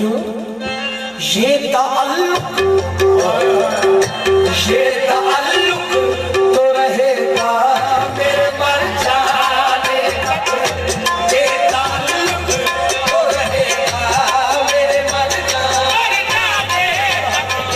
क्यों? ये ताल्लुक